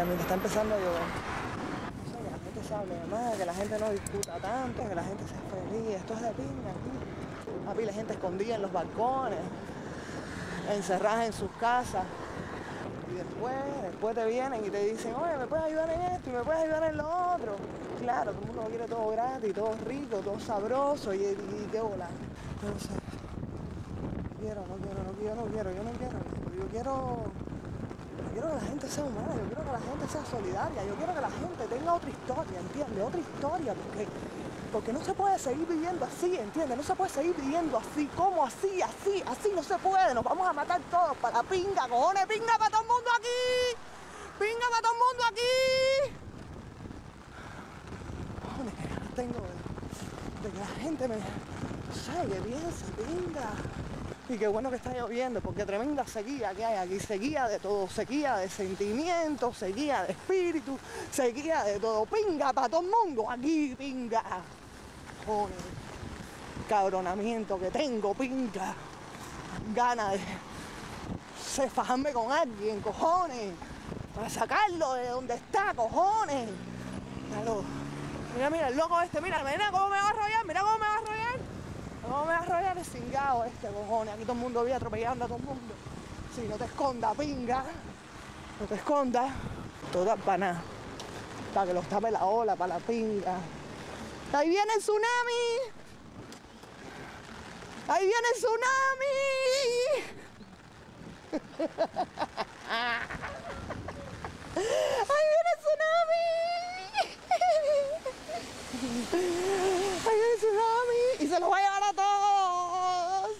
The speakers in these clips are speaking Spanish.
también está empezando llover. O que la gente se hable más, que la gente no discuta tanto, que la gente sea feliz. Esto es de piña aquí. Papi, la gente escondida en los balcones, encerrada en sus casas. Y después, después te vienen y te dicen, oye, ¿me puedes ayudar en esto y me puedes ayudar en lo otro? Claro, todo el mundo quiere todo gratis, todo rico, todo sabroso y, y, qué bola. Entonces, quiero, no quiero, no quiero, no quiero, yo no quiero. Yo quiero, yo quiero que la gente sea humana, yo quiero que la gente sea solidaria, yo quiero que la gente tenga otra historia, ¿entiendes? Otra historia, porque, porque no se puede seguir viviendo así, ¿entiendes? No se puede seguir viviendo así, como así, así, así, no se puede, nos vamos a matar todos para pinga, cojones, pinga para todo el mundo aquí, pinga para todo el mundo aquí. Cojones, que tengo de, que la gente me, no sé, que pinga. Y qué bueno que está lloviendo, porque tremenda sequía que hay aquí, sequía de todo, sequía de sentimientos, sequía de espíritu, sequía de todo, pinga para todo el mundo, aquí, pinga. Joder, cabronamiento que tengo, pinga. Ganas de fajarme con alguien, cojones, para sacarlo de donde está, cojones. Mira, mira, el loco este, mira, mira cómo me va a arrollar, mira cómo me va a arrollar. No me va a arrollar el cingado este, cojones. Aquí todo el mundo viene atropellando a todo el mundo. Sí, no te escondas, pinga. No te escondas. Toda para nada. Para que los tape la ola, para la pinga. ¡Ahí viene el tsunami! ¡Ahí viene el tsunami! ¡Ahí viene el tsunami! ¡Ahí viene el tsunami! ¡Y se los va a llevar a todos!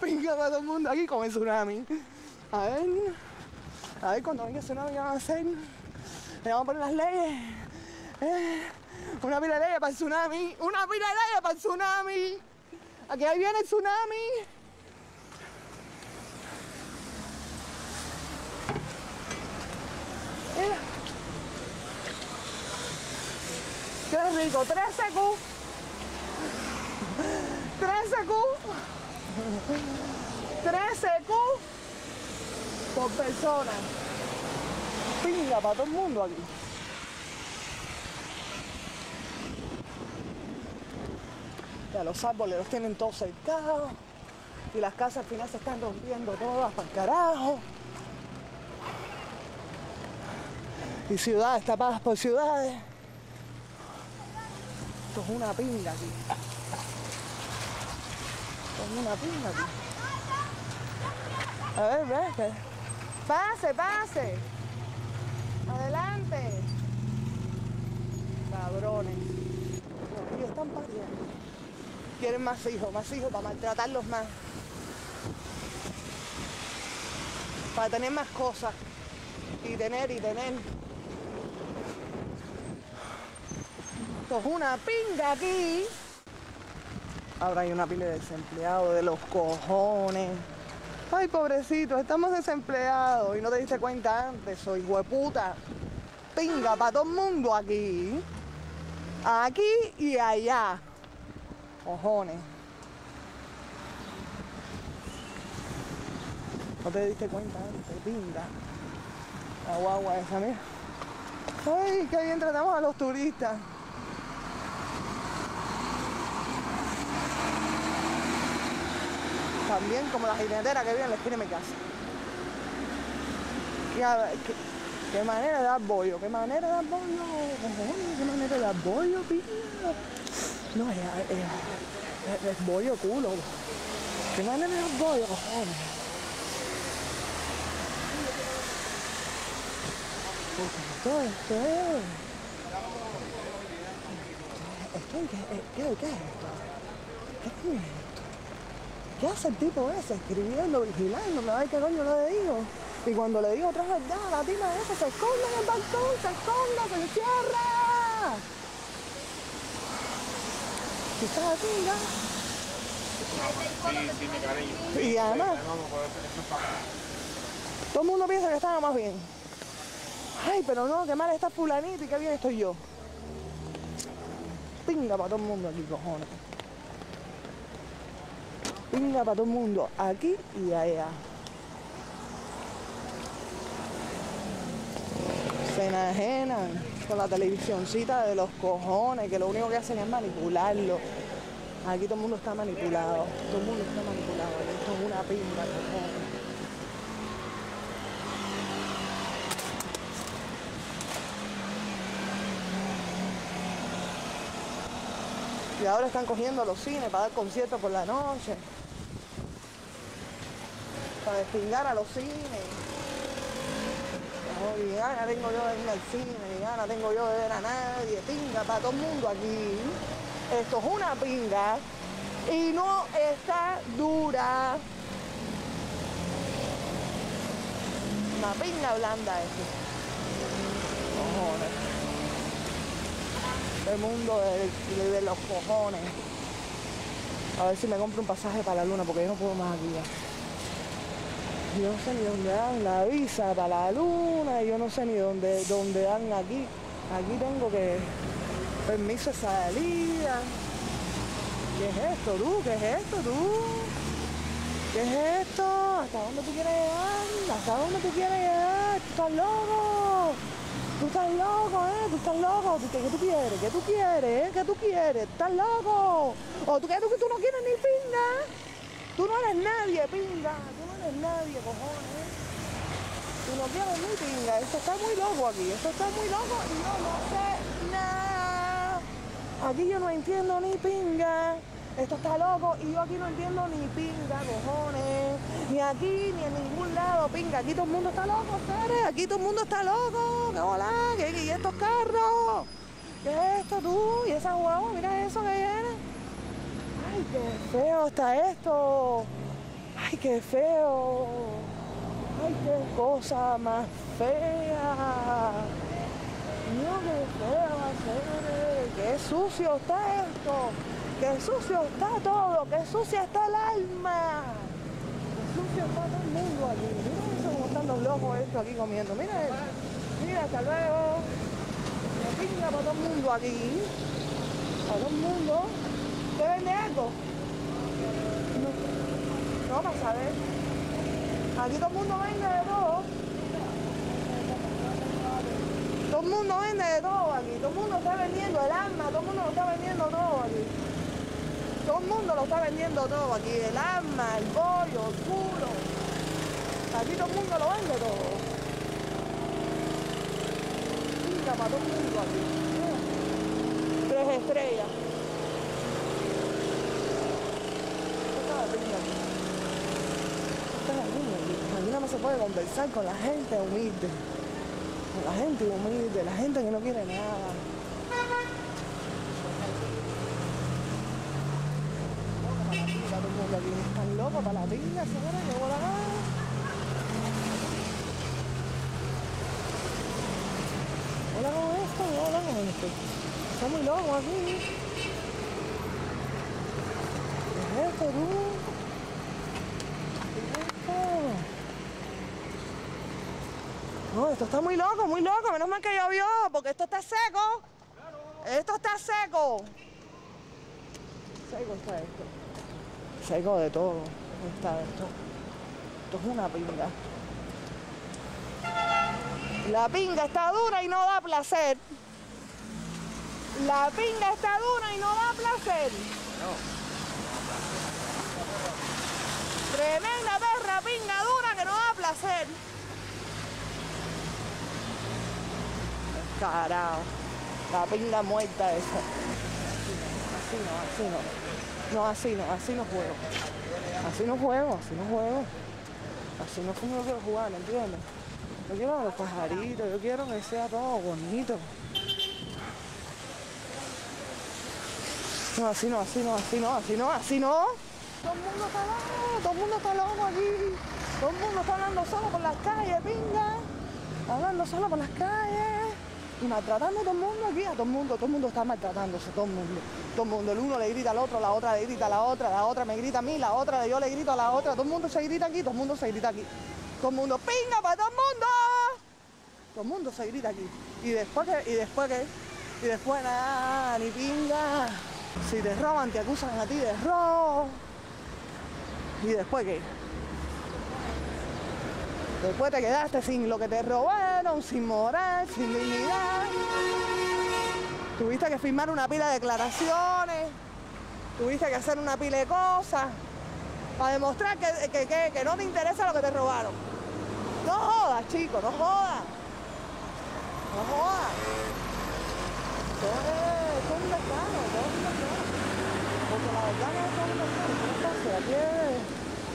Pinga para todo el mundo aquí con el tsunami. A ver, a ver cuando venga el tsunami ¿qué van a? Le vamos a poner las leyes. Eh, una pila de leyes para el tsunami. Una pila de leyes para el tsunami. Aquí ahí viene el tsunami. Rico, 13 Q. 13 Q. 13 Q por persona. Pinga para todo el mundo aquí. Ya los árboles los tienen todos cercados. Y las casas al final se están rompiendo todas para carajo. Y ciudades tapadas por ciudades. Esto es una pinga aquí. Esto es una pinga aquí. A ver, ve. Pase, pase. Adelante. Cabrones. Y están pariendo. Quieren más hijos, más hijos para maltratarlos más. Para tener más cosas. Y tener y tener. Esto es una pinga aquí. Ahora hay una pila de desempleados de los cojones. Ay, pobrecito, estamos desempleados y no te diste cuenta antes, soy hueputa. Pinga para todo el mundo aquí. Aquí y allá. Cojones. No te diste cuenta antes, pinga. La guagua esa, mira. Ay, qué bien tratamos a los turistas. También como la jinetera que vive en la esquina mi casa. Ver, ¿qué, qué manera de dar bollo, qué manera de dar bollo, qué manera de dar bollo. No, es, es, bollo culo. Qué manera de dar bollo, ¿qué, qué, qué es esto? ¿Qué es esto? ¿Qué hace el tipo ese? Escribiendo, vigilando, me da qué coño le digo. Y cuando le digo otra vez, ya, la tina esa se esconde en el balcón, se esconde, se encierra. ¿Qué estás aquí ya? Sí, sí, mi cariño. Y además, todo el mundo piensa que estaba más bien. Ay, pero no, qué mal está fulanito y qué bien estoy yo. Pinga para todo el mundo aquí, cojones. Pinga para todo el mundo, aquí y allá. Se enajenan con la televisioncita de los cojones, que lo único que hacen es manipularlo. Aquí todo el mundo está manipulado, todo el mundo está manipulado, esto es una pinga, cojones. Y ahora están cogiendo los cines para dar conciertos por la noche. Para despingar a los cines. No, ni gana tengo yo de ir al cine, ni gana tengo yo de ver a nadie. Pinga para todo el mundo aquí. Esto es una pinga. Y no está dura. Una pinga blanda esto. Cojones el mundo de, de, de, los cojones. A ver si me compro un pasaje para la luna, porque yo no puedo más aquí ya. Yo no sé ni dónde dan la visa para la luna, yo no sé ni dónde, dónde dan aquí. Aquí tengo que permiso de salida. ¿Qué es esto, tú? ¿Qué es esto, tú? ¿Qué es esto? ¿Hasta dónde tú quieres llegar? ¿Hasta dónde tú quieres llegar? ¿Estás loco? Tú estás loco, ¿eh? Tú estás loco. ¿Qué, qué tú quieres? ¿Qué tú quieres? ¿Qué tú quieres? ¿Estás loco? ¿O tú, qué, tú, tú no quieres ni pinga? Tú no eres nadie, pinga. Nadie, cojones. Tú no quieres ni pinga. Esto está muy loco aquí. Esto está muy loco y yo no sé nada. Aquí yo no entiendo ni pinga. Esto está loco y yo aquí no entiendo ni pinga, cojones. Ni aquí, ni en ningún lado, pinga. Aquí todo el mundo está loco, Ceres. Aquí todo el mundo está loco. ¿Qué hola? ¿Qué, ¿Y estos carros? ¿Qué es esto tú? ¿Y esa huevo? Mira eso que viene. Ay, qué feo está esto. Ay, qué feo. Ay, qué cosa más fea. Dios, qué feo, Ceres. Qué sucio está esto. ¡Qué sucio está todo! ¡Qué sucia está el alma! ¡Qué sucio está todo el mundo aquí! Mira eso como están los locos estos aquí comiendo. Mira eso. Mira, hasta luego. Me pinga para todo el mundo aquí. Para todo el mundo. ¿Te vende algo? No, no vas a ver. Aquí todo el mundo vende de todo. Todo el mundo vende de todo aquí. Todo el mundo está vendiendo el alma. Todo el mundo lo está vendiendo todo aquí. Todo el mundo lo está vendiendo todo aquí, el alma, el bollo, el culo. Aquí todo el mundo lo vende todo. Para todo mundo aquí. Tres estrellas. Aquí no se puede conversar con la gente humilde. Con la gente humilde, la gente que no quiere nada. están locos para la pinga, señora, que bola Hola con esto, hola con esto. Está muy loco aquí. ¿Qué es esto, tú? ¿Qué es esto? No, esto está muy loco, muy loco. Menos mal que llovió, porque esto está seco. Esto está seco. Seco está esto seco de todo. Está esto. Esto es una pinga. La pinga está dura y no da placer. La pinga está dura y no da placer. Tremenda perra pinga dura que no da placer. Carajo. La pinga muerta esa. Así no, así no. No, así no, así no juego. Así no juego, así no juego. Así no como yo quiero jugar, ¿me entiendes? Yo quiero los pajaritos, yo quiero que sea todo bonito. No, así no, así no, así no, así no, así no. Todo el mundo está loco, todo el mundo está loco aquí. Todo el mundo está hablando solo por las calles, pinga. Hablando solo por las calles. Y maltratando a todo el mundo aquí, a todo el mundo, todo el mundo está maltratándose, todo el mundo. Todo el mundo, el uno le grita al otro, la otra le grita a la otra, la otra me grita a mí, la otra yo le grito a la otra, todo el mundo se grita aquí, todo el mundo se grita aquí. Todo el mundo, pinga para todo el mundo. Todo el mundo se grita aquí. Y después que, y después que, y después nada, ni pinga. Si te roban, te acusan a ti de robo. ¿Y después qué? Después te quedaste sin lo que te robaron, sin moral, sin dignidad. Tuviste que firmar una pila de declaraciones, tuviste que hacer una pila de cosas para demostrar que, que- que- que no te interesa lo que te robaron. No jodas, chico, no jodas. No jodas. Es, un descaro, esto es un descaro. Porque la verdad no es un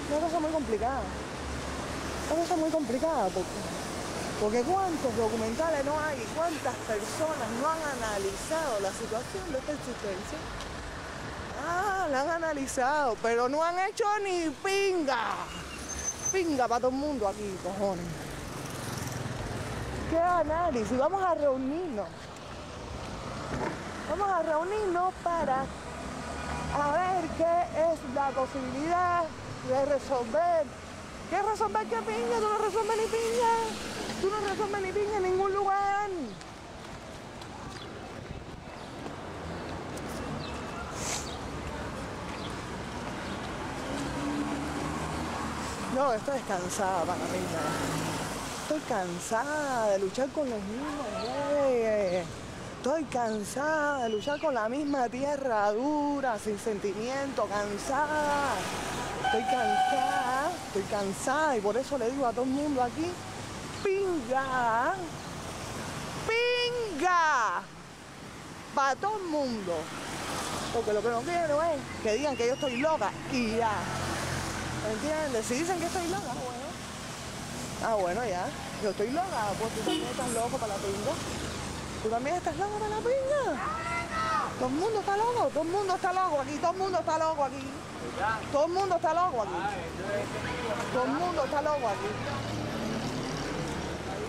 descaro, es una muy complicada. Cosa muy complicada porque, porque cuántos documentales no hay cuántas personas no han analizado la situación de esta existencia. Ah, la han analizado, pero no han hecho ni pinga. Pinga para todo el mundo aquí, cojones. ¿Qué análisis? Vamos a reunirnos. Vamos a reunirnos para a ver qué es la posibilidad de resolver. ¿Qué resolver qué piña? Tú no resuelves ni piña. Tú no resuelves ni piña en ningún lugar. No, estoy cansada, para mí. Estoy cansada de luchar con los mismos güeyes. Estoy cansada de luchar con la misma tierra dura, sin sentimiento, cansada. Estoy cansada, estoy cansada y por eso le digo a todo el mundo aquí, pinga, pinga, para todo el mundo. Porque lo que no quiero es que digan que yo estoy loca y ya. ¿Entiendes? Si dicen que estoy loca, bueno. Ah, bueno, ya. Yo estoy loca, pues tú también estás loco para la pinga. ¿Tú también estás loco para la pinga? Todo el mundo está loco, todo el mundo está loco aquí, todo el mundo está loco aquí. Todo el mundo está loco aquí. Todo el mundo está loco aquí.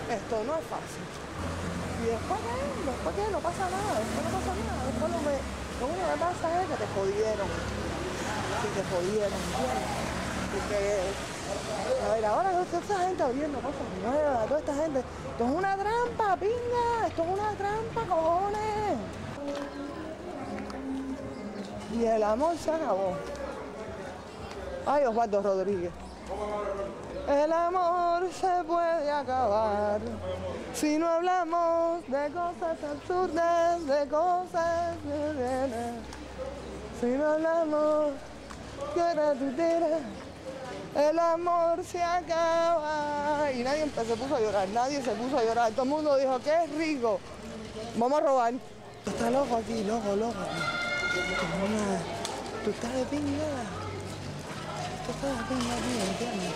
Esto no es fácil. ¿Y después qué? ¿Después qué? No pasa nada, después no pasa nada. Después lo, que- lo único que pasa es que te jodieron. Que te jodieron, ¿entiendes? A ver, ahora toda esta gente abriendo cosas nuevas, toda esta gente, esto es una trampa, pinga, esto es una trampa, cojones. Y el amor se acabó. Ay, Osvaldo Rodríguez. El amor se puede acabar si no hablamos de cosas absurdas, de cosas... Si no hablamos de el amor se acaba. Y nadie se puso a llorar, nadie se puso a llorar. Todo el mundo dijo, qué rico, vamos a robar. Tú estás loco aquí, loco, loco. Como una- Tú estás de pinga. Tú estás de pinga aquí, ¿entiendes?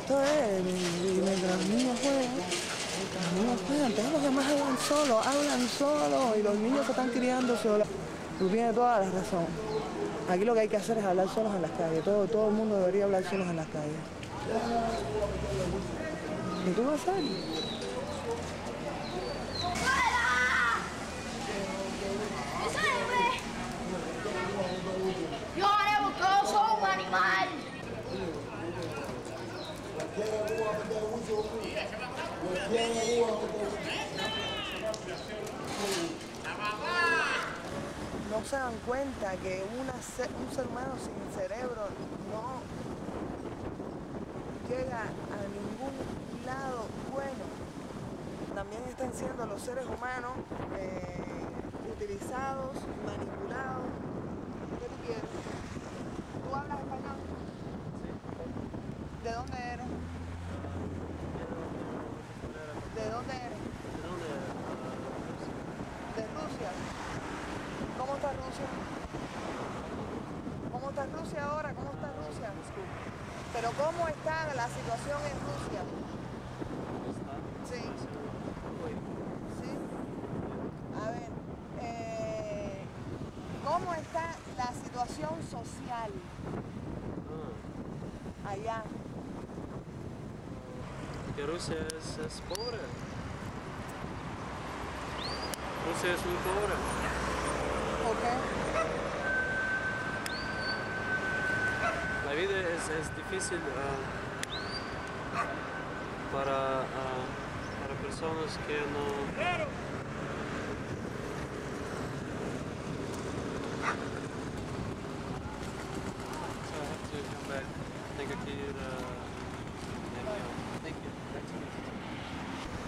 Esto es, y mientras los niños juegan, los niños juegan, todos los demás hablan solos, hablan solos y los niños se están criando solos. Tú tienes toda la razón. Aquí lo que hay que hacer es hablar solos en las calles. Todo, todo el mundo debería hablar solos en las calles. ¿Y tú vas a hacer? Yo haré buscar soy un animal. no se dan cuenta que un ser humano sin cerebro no llega a ningún lado bueno. También están siendo los seres humanos eh, utilizados, manipulados. ¿Qué tú quieres? ¿Tú hablas español? ¿De dónde eres? ¿De dónde eres? ¿De Rusia? ¿Cómo está Rusia? ¿Cómo está Rusia ahora? ¿Cómo está Rusia? Pero ¿cómo está la situación en Rusia? Sí. Sí. A ver, eh, ¿cómo está la situación social allá? Que Rusia es, es pobre. Rusia es muy pobre. ¿Por qué? es, es difícil uh, para, uh, para personas que no...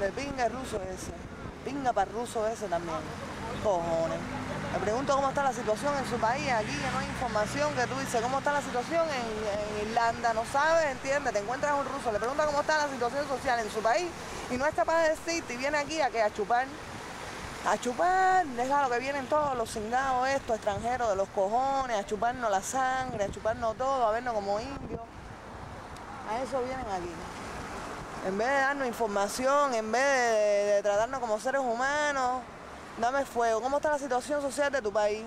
El pinga ruso ese. Pinga para ruso ese también. Cojones. Me pregunto cómo está la situación en su país, aquí que no hay información, que tú dices cómo está la situación en, Irlanda, no sabes, entiendes, te encuentras un ruso, le preguntas cómo está la situación social en su país y no es capaz de decirte y viene aquí a que a chupar, a chupar, deja lo que vienen todos los cingados estos extranjeros de los cojones, a chuparnos la sangre, a chuparnos todo, a vernos como indios. A eso vienen aquí. En vez de darnos información, en vez de tratarnos como seres humanos, dame fuego. ¿Cómo está la situación social de tu país?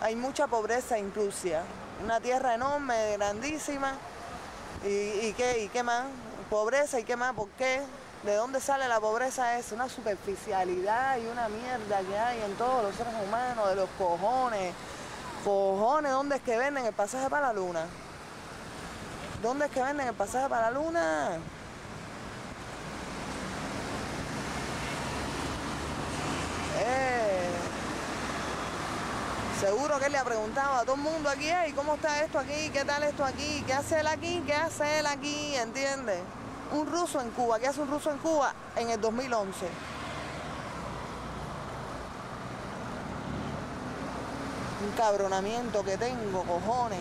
Hay mucha pobreza incluso. Una tierra enorme, grandísima. ¿Y, y qué? ¿Y qué más? Pobreza, ¿y qué más? ¿Por qué? ¿De dónde sale la pobreza? Es una superficialidad y una mierda que hay en todos los seres humanos, de los cojones. Cojones, ¿dónde es que venden el pasaje para la luna? ¿Dónde es que venden el pasaje para la luna? Eh, seguro que él le ha preguntado a todo el mundo aquí, ¿y cómo está esto aquí? ¿Qué tal esto aquí? ¿Qué hace él aquí? ¿Qué hace él aquí? ¿Entiendes? Un ruso en Cuba, ¿qué hace un ruso en Cuba en el 2011? Un cabronamiento que tengo, cojones.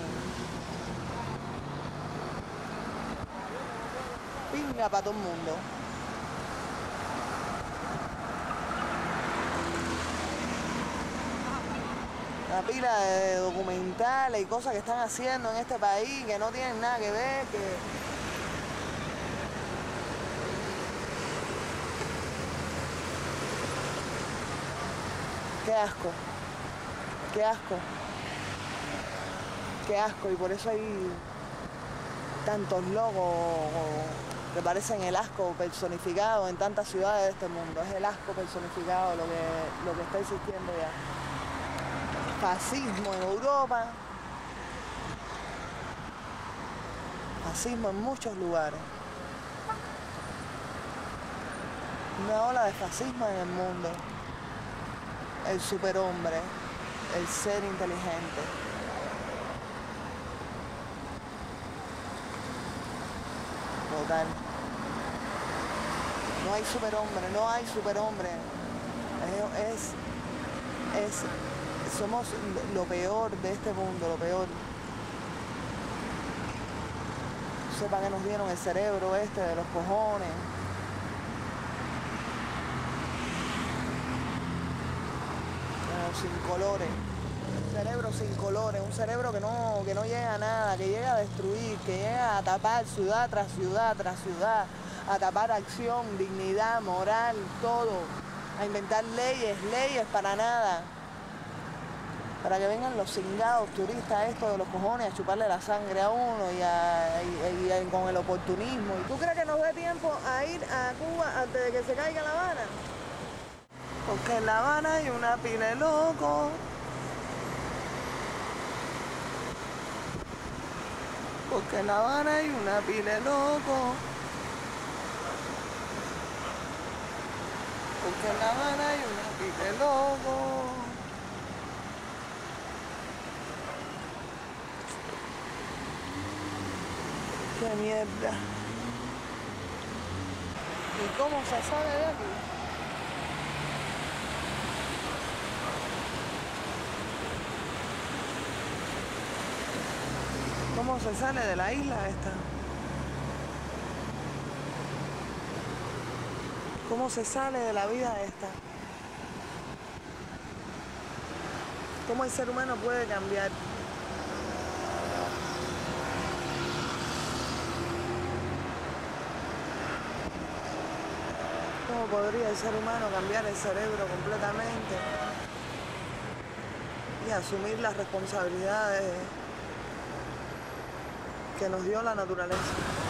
Pinga para todo el mundo. Una pila de documentales y cosas que están haciendo en este país que no tienen nada que ver, que Qué asco. Qué asco. Qué asco. Y por eso hay tantos logos que parecen el asco personificado en tantas ciudades de este mundo. Es el asco personificado lo que, lo que está existiendo ya. Fascismo en Europa. Fascismo en muchos lugares. Una ola de fascismo en el mundo el superhombre, el ser inteligente. Total. No hay superhombre, no hay superhombre. Es, es, somos lo peor de este mundo, lo peor. Sepa que nos dieron el cerebro este de los cojones. sin colores, un cerebro sin colores, un cerebro que no, que no llega a nada, que llega a destruir, que llega a tapar ciudad tras ciudad tras ciudad, a tapar acción, dignidad, moral, todo, a inventar leyes, leyes para nada, para que vengan los cingados turistas estos de los cojones a chuparle la sangre a uno y, a, y- con el oportunismo. ¿Y tú crees que nos dé tiempo a ir a Cuba antes de que se caiga La Habana? Porque en La Habana hay una pila de locos. Porque en La Habana hay una pila de locos. Porque en La Habana hay una pila de locos. Qué mierda. ¿Y cómo se sale de aquí? ¿Cómo se sale de la isla esta? ¿Cómo se sale de la vida esta? ¿Cómo el ser humano puede cambiar? ¿Cómo podría el ser humano cambiar el cerebro completamente y asumir las responsabilidades que nos dio la naturaleza?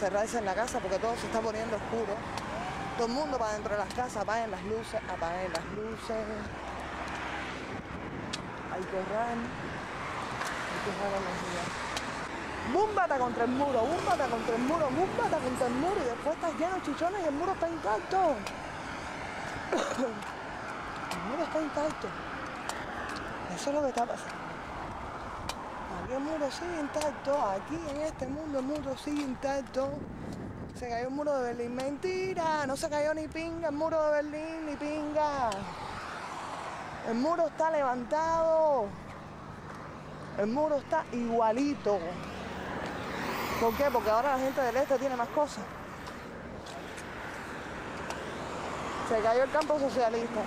Encerrarse en la casa porque todo se está poniendo oscuro. Todo el mundo para dentro de las casas, apaguen las luces, apaguen las luces. Hay que ahorrar. Hay que ahorrar energía. Búmbata contra el muro, búmbata contra el muro, búmbata contra el muro y después estás lleno de chichones y el muro está intacto. El muro está intacto. Eso es lo que está pasando. El muro sigue intacto, aquí en este mundo el muro sigue intacto. Se cayó el muro de Berlín. Mentira, no se cayó ni pinga el muro de Berlín, ni pinga. El muro está levantado. El muro está igualito. ¿Por qué? Porque ahora la gente del este tiene más cosas. Se cayó el campo socialista.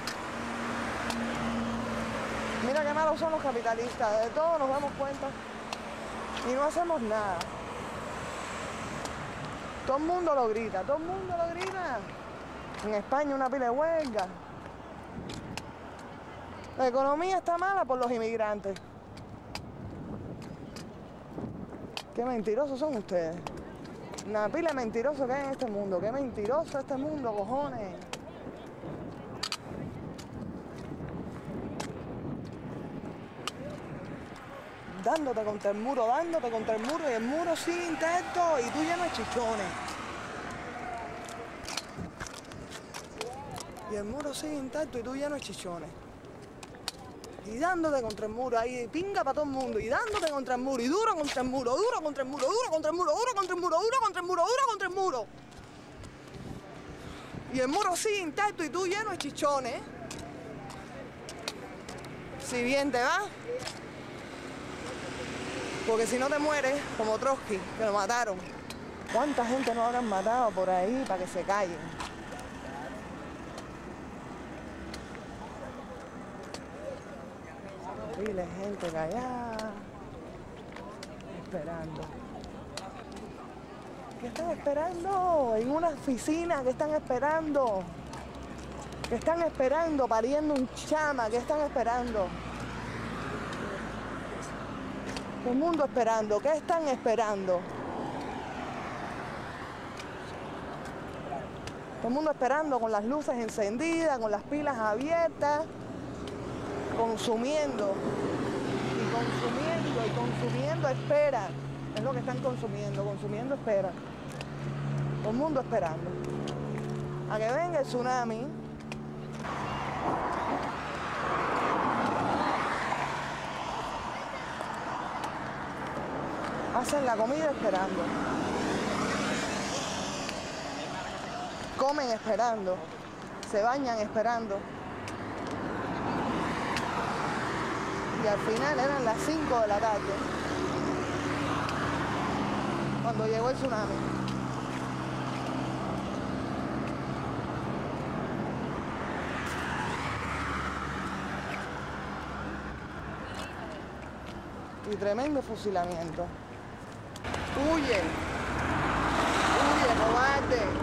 Mira qué malos son los capitalistas. De todo nos damos cuenta. Y no hacemos nada. Todo el mundo lo grita, todo el mundo lo grita. En España una pila de huelga. La economía está mala por los inmigrantes. Qué mentirosos son ustedes. Una pila de mentirosos que hay en este mundo. Qué mentiroso este mundo, cojones. Dándote contra el muro, dándote contra el muro y el muro sigue intacto y tú lleno de chichones. Y el muro sigue intacto y tú lleno de chichones. Y dándote contra el muro, ahí pinga para todo el mundo, y dándote contra el muro, y duro contra el muro, duro contra el muro, duro contra el muro, duro contra el muro, duro contra el muro, duro contra el muro. Y el muro sigue intacto y tú lleno de chichones. Si bien te va, porque si no te mueres, como Trotsky, que lo mataron. ¿Cuánta gente no habrán matado por ahí para que se callen? Horrible gente callada, esperando. ¿Qué están esperando? En una oficina, ¿qué están esperando? ¿Qué están esperando? Pariendo un chama, ¿qué están esperando? El mundo esperando, ¿qué están esperando? Todo el mundo esperando con las luces encendidas, con las pilas abiertas, consumiendo y consumiendo y consumiendo espera. Es lo que están consumiendo, consumiendo espera. Todo el mundo esperando. A que venga el tsunami. Hacen la comida esperando. Comen esperando. Se bañan esperando. Y al final eran las 5 de la tarde. Cuando llegó el tsunami. Y tremendo fusilamiento. Huye. Huye, cobarde.